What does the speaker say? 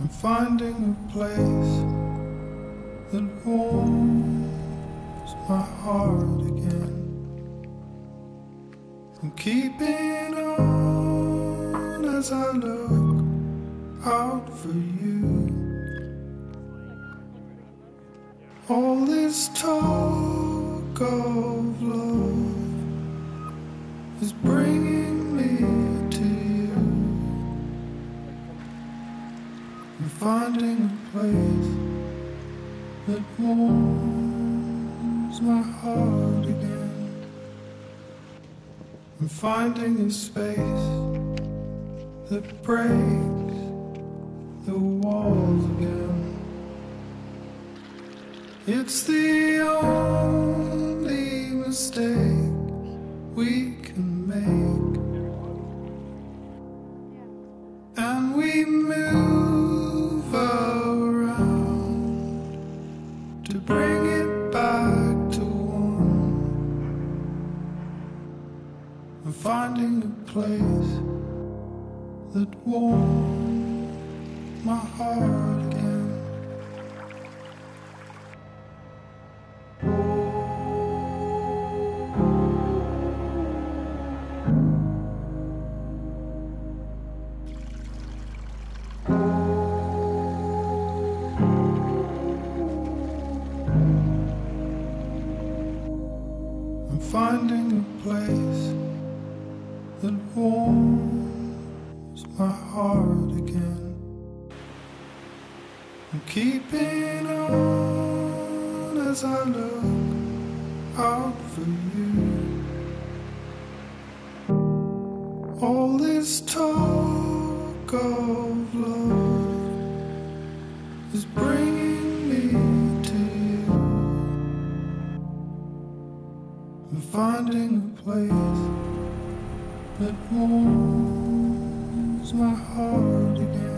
I'm finding a place that warms my heart again. I'm keeping on as I look out for you. All this talk of love finding a place that warms my heart again. I'm finding a space that breaks the walls again. It's the only mistake we can make. And we move to bring it back to one. I'm finding a place that warms my heart finding a place that warms my heart again. I'm keeping on as I look out for you. All this talk of love is bringing me I'm finding a place that warms my heart again.